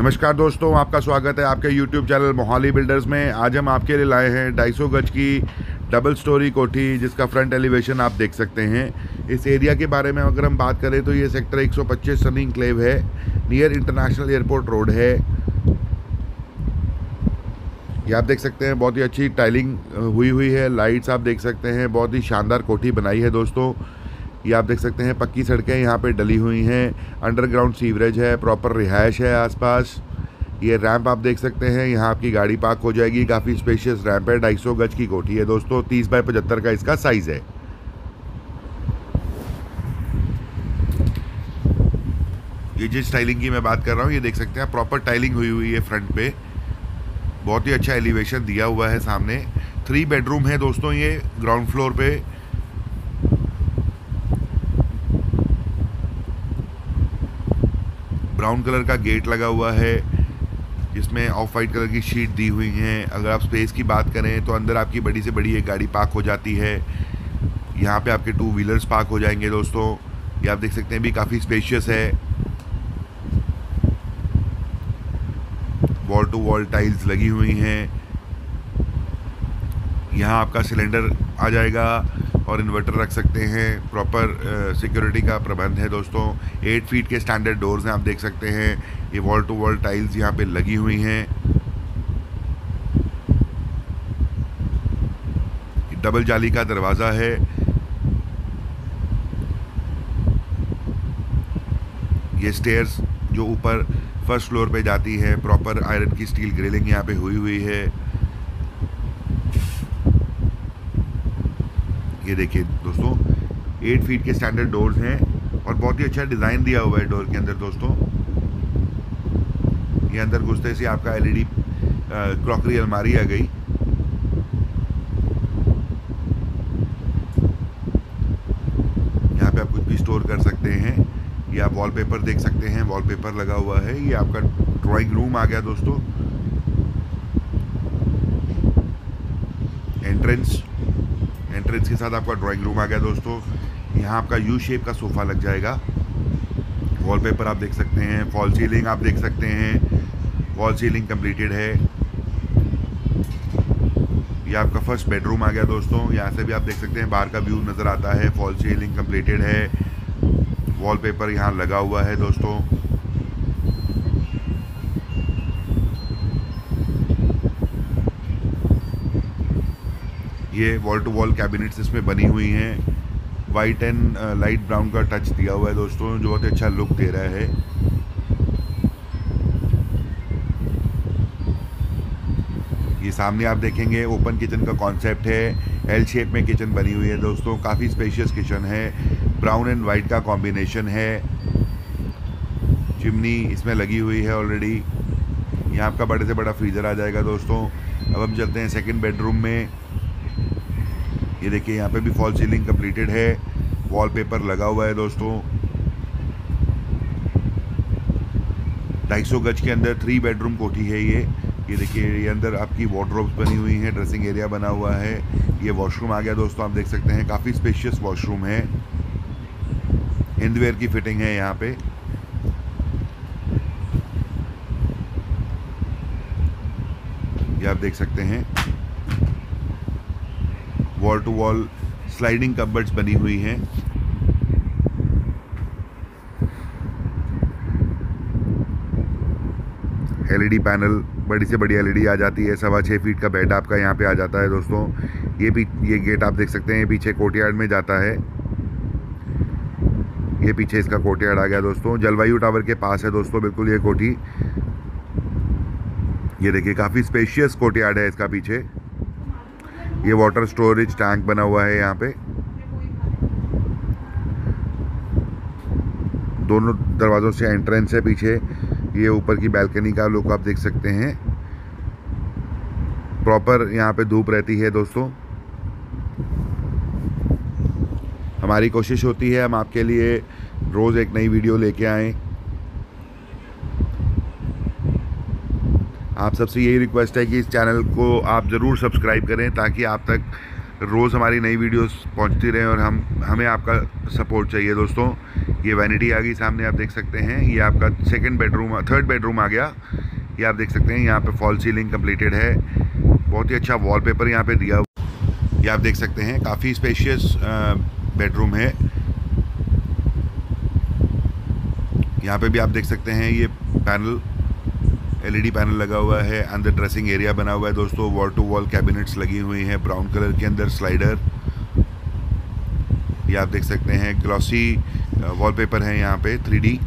नमस्कार दोस्तों, आपका स्वागत है आपके YouTube चैनल मोहाली बिल्डर्स में। आज हम आपके लिए लाए हैं 250 गज की डबल स्टोरी कोठी, जिसका फ्रंट एलिवेशन आप देख सकते हैं। इस एरिया के बारे में अगर हम बात करें तो ये सेक्टर 125 सनी क्लेव है नियर इंटरनेशनल एयरपोर्ट रोड है। ये आप देख सकते हैं, बहुत ही अच्छी टाइलिंग हुई हुई है लाइट्स आप देख सकते हैं, बहुत ही शानदार कोठी बनाई है दोस्तों। ये आप देख सकते हैं, पक्की सड़कें यहाँ पे डली हुई हैं। अंडरग्राउंड सीवरेज है प्रॉपर रिहाइश है आसपास। ये रैंप आप देख सकते हैं, यहाँ आपकी गाड़ी पार्क हो जाएगी। काफ़ी स्पेशियस रैंप है, ढाई सौ गज की कोठी है। दोस्तों, तीस बाय पचहत्तर का इसका साइज़ है। ये जिस टाइलिंग की मैं बात कर रहा हूँ, ये देख सकते हैं प्रॉपर टाइलिंग हुई हुई है फ्रंट पे। बहुत ही अच्छा एलिवेशन दिया हुआ है सामने। थ्री बेडरूम है दोस्तों ये ग्राउंड फ्लोर पे। ब्राउन कलर का गेट लगा हुआ है, जिसमें ऑफ़ वाइट कलर की शीट दी हुई हैं। अगर आप स्पेस की बात करें तो अंदर आपकी बड़ी से बड़ी एक गाड़ी पार्क हो जाती है। यहाँ पे आपके टू व्हीलर्स पार्क हो जाएँगे दोस्तों। ये आप देख सकते हैं, भी काफ़ी स्पेशियस है। वॉल टू वॉल टाइल्स लगी हुई हैं। यहाँ आपका सिलेंडर आ जाएगा। और इन्वर्टर रख सकते हैं। प्रॉपर सिक्योरिटी का प्रबंध है दोस्तों। एट फीट के स्टैंडर्ड डोर्स हैं, आप देख सकते हैं। ये वॉल टू वॉल टाइल्स यहाँ पे लगी हुई हैं। डबल जाली का दरवाज़ा है। ये स्टेयर्स जो ऊपर फ़र्स्ट फ्लोर पे जाती है। प्रॉपर आयरन की स्टील ग्रिलिंग यहाँ पे हुई हुई है। ये देखिए दोस्तों एट फीट के स्टैंडर्ड डोर्स हैं और बहुत ही अच्छा डिज़ाइन दिया हुआ है डोर के अंदर दोस्तों। ये अंदर घुसते से आपका एलईडी क्रॉकरी अलमारी आ गई। यहाँ पे आप कुछ भी स्टोर कर सकते हैं, ये आप वॉलपेपर देख सकते हैं वॉलपेपर लगा हुआ है। ये आपका ड्राइंग रूम आ गया दोस्तों। एंट्रेंस एंट्रेंस के साथ आपका ड्राइंग रूम आ गया दोस्तों। यहाँ आपका यू शेप का सोफ़ा लग जाएगा। वॉलपेपर आप देख सकते हैं फॉल सीलिंग आप देख सकते हैं। वॉल सीलिंग कंप्लीटेड है। ये आपका फ़र्स्ट बेडरूम आ गया दोस्तों। यहाँ से भी आप देख सकते हैं, बाहर का व्यू नज़र आता है। फॉल सीलिंग कंप्लीटेड है। वॉलपेपर यहाँ लगा हुआ है दोस्तों। ये वॉल टू वॉल कैबिनेट्स इसमें बनी हुई हैं। वाइट एंड लाइट ब्राउन का टच दिया हुआ है दोस्तों, जो बहुत अच्छा लुक दे रहा है। ये सामने आप देखेंगे ओपन किचन का कॉन्सेप्ट है। एल शेप में किचन बनी हुई है दोस्तों, काफ़ी स्पेशियस किचन है। ब्राउन एंड वाइट का कॉम्बिनेशन है। चिमनी इसमें लगी हुई है ऑलरेडी यहाँ आपका बड़े से बड़ा फ्रीज़र आ जाएगा दोस्तों। अब हम चलते हैं सेकंड बेडरूम में। ये देखिए, यहाँ पे भी फॉल सीलिंग कंप्लीटेड है। वॉलपेपर लगा हुआ है दोस्तों। ढाई सौ गज के अंदर थ्री बेडरूम कोठी है ये। ये देखिए, ये अंदर आपकी वार्ड्रोब्स बनी हुई हैं ड्रेसिंग एरिया बना हुआ है। ये वॉशरूम आ गया दोस्तों, आप देख सकते हैं, काफ़ी स्पेशियस वॉशरूम है। हिंदवेयर की फिटिंग है यहाँ पे। ये आप देख सकते हैं। Wall to wall sliding cupboards बनी हुई हैं। एलईडी पैनल, बड़ी से बड़ी एलईडी आ जाती है, सवा छः फीट का बेड आपका यहाँ पे आ जाता है दोस्तों। ये भी ये गेट आप देख सकते हैं, ये पीछे कोर्टयार्ड में जाता है। ये पीछे इसका कोर्टयार्ड आ गया दोस्तों। जलवायु टावर के पास है दोस्तों, बिल्कुल ये कोठी। ये देखिए, काफ़ी स्पेशियस कोर्टयार्ड है इसका पीछे। ये वाटर स्टोरेज टैंक बना हुआ है यहाँ पे। दोनों दरवाज़ों से एंट्रेंस है पीछे। ये ऊपर की बैल्कनी का लुक आप देख सकते हैं। प्रॉपर यहाँ पे धूप रहती है दोस्तों। हमारी कोशिश होती है हम आपके लिए रोज़ एक नई वीडियो लेके आएँ। आप सबसे यही रिक्वेस्ट है कि इस चैनल को आप ज़रूर सब्सक्राइब करें ताकि आप तक रोज़ हमारी नई वीडियोस पहुँचती रहें और हम, हमें आपका सपोर्ट चाहिए दोस्तों। ये वैनिटी आ गई सामने, आप देख सकते हैं। ये आपका सेकंड बेडरूम थर्ड बेडरूम आ गया। ये आप देख सकते हैं, यहाँ पे फॉल सीलिंग कंप्लीटेड है। बहुत ही अच्छा वॉलपेपर यहाँ पे दिया ये आप देख सकते हैं, काफ़ी स्पेशियस बेडरूम है। यहाँ पे भी आप देख सकते हैं ये पैनल एलईडी पैनल लगा हुआ है अंदर ड्रेसिंग एरिया बना हुआ है। दोस्तों वॉल टू वॉल कैबिनेट्स लगी हुई हैं ब्राउन कलर के अंदर स्लाइडर ये आप देख सकते हैं ग्लॉसी वॉलपेपर है यहाँ पे थ्री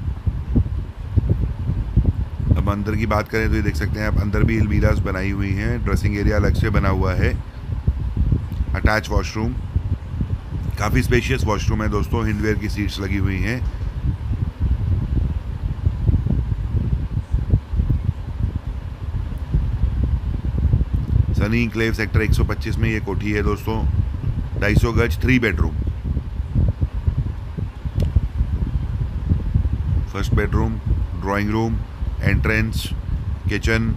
अब अंदर की बात करें तो ये देख सकते हैं, आप अंदर भी अलमीराज बनाई हुई हैं ड्रेसिंग एरिया अलग से बना हुआ है। अटैच वॉशरूम काफ़ी स्पेशियस वॉशरूम है दोस्तों हिंदवेयर की सीट्स लगी हुई हैं। सनी इंक्लेव सेक्टर 125 में ये कोठी है दोस्तों। 250 गज three bedroom first bedroom drawing room entrance kitchen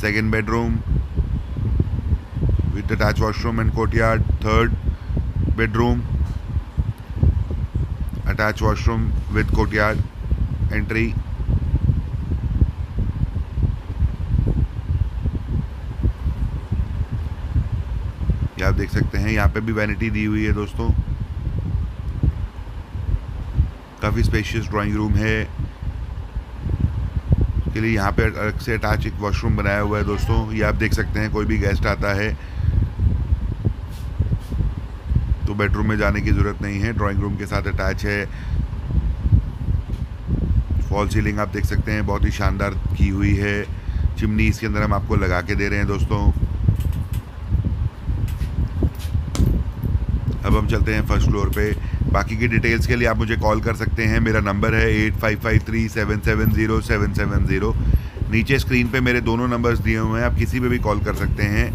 second bedroom with attach washroom and courtyard third bedroom attach washroom with courtyard entry ये आप देख सकते हैं। यहाँ पे भी वैनिटी दी हुई है दोस्तों। काफ़ी स्पेशियस ड्राइंग रूम है। के लिए यहाँ पे अलग से अटैच एक वॉशरूम बनाया हुआ है दोस्तों। ये आप देख सकते हैं, कोई भी गेस्ट आता है। तो बेडरूम में जाने की ज़रूरत नहीं है। ड्राइंग रूम के साथ अटैच है। फॉल सीलिंग आप देख सकते हैं, बहुत ही शानदार की हुई है। चिमनी इसके अंदर हम आपको लगा के दे रहे हैं दोस्तों। अब हम चलते हैं फ़र्स्ट फ्लोर पे। बाकी की डिटेल्स के लिए आप मुझे कॉल कर सकते हैं। मेरा नंबर है eight five five three seven seven zero seven seven zero नीचे स्क्रीन पे मेरे दोनों नंबर्स दिए हुए हैं। आप किसी पे भी कॉल कर सकते हैं।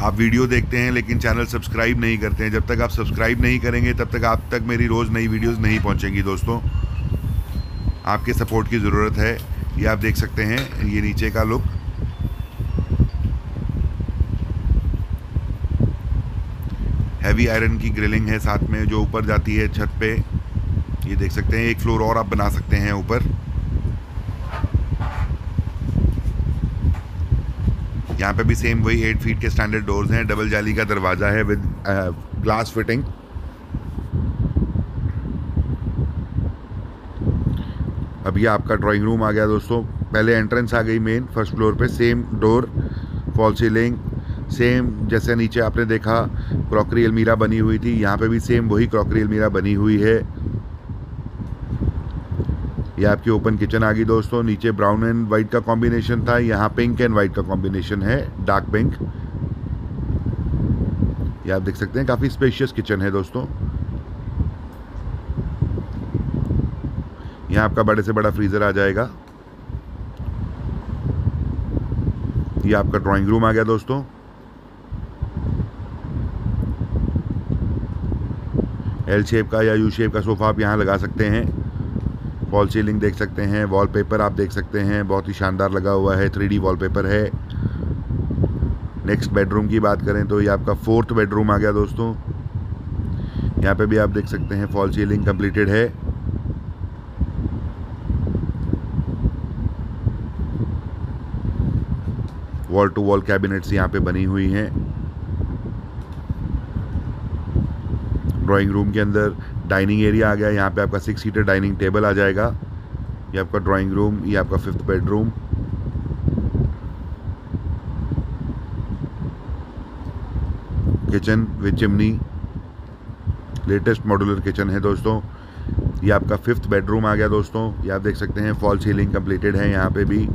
आप वीडियो देखते हैं, लेकिन चैनल सब्सक्राइब नहीं करते हैं। जब तक आप सब्सक्राइब नहीं करेंगे, तब तक आप तक मेरी रोज़ नई वीडियोज़ नहीं पहुँचेंगी, दोस्तों। आपके सपोर्ट की ज़रूरत है। ये आप देख सकते हैं, ये नीचे का लुक हैवी आयरन की ग्रिलिंग है साथ में, जो ऊपर जाती है छत पे। ये देख सकते हैं, एक फ्लोर और आप बना सकते हैं ऊपर। यहाँ पे भी सेम वही एट फीट के स्टैंडर्ड डोर्स हैं डबल जाली का दरवाज़ा है विद ग्लास फिटिंग अब ये आपका ड्राइंग रूम आ गया दोस्तों। पहले एंट्रेंस आ गई मेन फ़र्स्ट फ्लोर पे same door fall ceiling same जैसे नीचे आपने देखा क्रॉकरी अलमीरा बनी हुई थी, यहाँ पे भी सेम वही क्रॉकरी अलमीरा बनी हुई है। ये आपकी ओपन किचन आ गई दोस्तों, नीचे ब्राउन एंड वाइट का कॉम्बिनेशन था, यहाँ पिंक एंड वाइट का कॉम्बिनेशन है डार्क पिंक ये आप देख सकते हैं, काफ़ी स्पेशियस किचन है दोस्तों। यहाँ आपका बड़े से बड़ा फ्रीज़र आ जाएगा। ये आपका ड्राइंग रूम आ गया दोस्तों। एल शेप का या यू शेप का सोफ़ा आप यहाँ लगा सकते हैं। फॉल सीलिंग देख सकते हैं वॉलपेपर आप देख सकते हैं, बहुत ही शानदार लगा हुआ है थ्री डी वॉलपेपर है। नेक्स्ट बेडरूम की बात करें तो ये आपका फोर्थ बेडरूम आ गया दोस्तों। यहाँ पे भी आप देख सकते हैं फॉल सीलिंग कंप्लीटेड है। वॉल टू वॉल कैबिनेट्स यहाँ पे बनी हुई हैं। ड्राइंग रूम के अंदर डाइनिंग एरिया आ गया, यहाँ पे आपका सिक्स सीटर डाइनिंग टेबल आ जाएगा। ये आपका ड्राइंग रूम ये आपका fifth bedroom kitchen with chimney latest modular kitchen है दोस्तों। ये आपका फिफ्थ बेडरूम आ गया दोस्तों। ये आप देख सकते हैं फॉल सीलिंग कंप्लीटेड है यहाँ पे भी।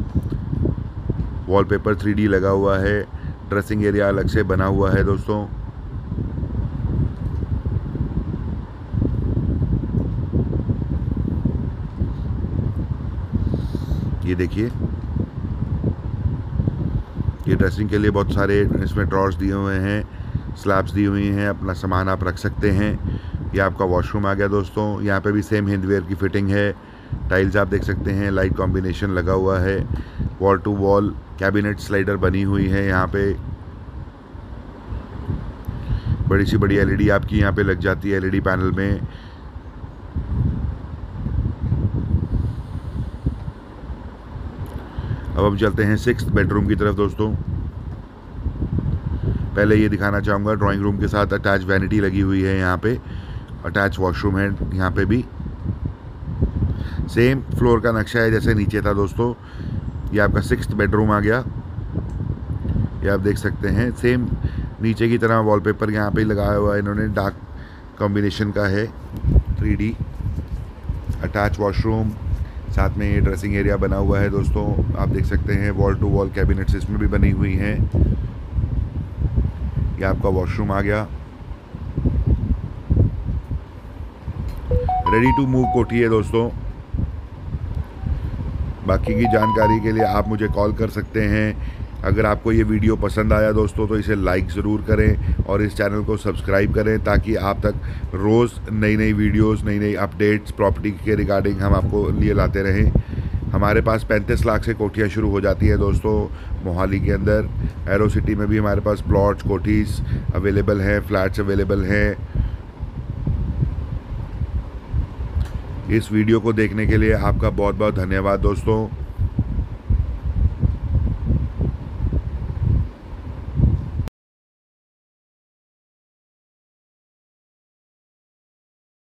वॉलपेपर थ्री लगा हुआ है। ड्रेसिंग एरिया अलग से बना हुआ है दोस्तों। ये देखिए। ये ड्रेसिंग के लिए बहुत सारे इसमें ड्रॉर्स दिए हुए हैं स्लैब्स दी हुई हैं, अपना सामान आप रख सकते हैं। ये आपका वॉशरूम आ गया दोस्तों। यहाँ पे भी सेम हिंदवेयर की फिटिंग है। टाइल्स आप देख सकते हैं लाइट कॉम्बिनेशन लगा हुआ है। Wall to wall cabinet slider बनी हुई है यहाँ पे। बड़ी सी बड़ी एलईडी आपकी यहाँ पे लग जाती है एलईडी पैनल में। अब हम चलते हैं सिक्स बेडरूम की तरफ़ दोस्तों। पहले ये दिखाना चाहूँगा ड्राइंग रूम के साथ अटैच वैनिटी लगी हुई है यहाँ पे। अटैच वॉशरूम है यहाँ पे भी। सेम फ्लोर का नक्शा है जैसे नीचे था दोस्तों। ये आपका सिक्स बेडरूम आ गया। ये आप देख सकते हैं। सेम नीचे की तरह वॉलपेपर यहाँ पे लगाया हुआ है इन्होंने। डार्क कॉम्बिनेशन का है थ्री अटैच वॉशरूम साथ में ये ड्रेसिंग एरिया बना हुआ है दोस्तों। आप देख सकते हैं वॉल टू वॉल कैबिनेट्स इसमें भी बनी हुई हैं। ये आपका वॉशरूम आ गया। रेडी टू मूव कोठी है दोस्तों। बाकी की जानकारी के लिए आप मुझे कॉल कर सकते हैं। अगर आपको ये वीडियो पसंद आया दोस्तों तो इसे लाइक ज़रूर करें और इस चैनल को सब्सक्राइब करें ताकि आप तक रोज़ नई नई वीडियोस नई नई अपडेट्स प्रॉपर्टी के रिगार्डिंग हम आपको लिए लाते रहें। हमारे पास पैंतीस लाख से कोठियाँ शुरू हो जाती हैं दोस्तों, मोहाली के अंदर। एरो सिटी में भी हमारे पास प्लॉट्स कोठीज़ अवेलेबल हैं फ्लैट्स अवेलेबल हैं। इस वीडियो को देखने के लिए आपका बहुत बहुत धन्यवाद दोस्तों।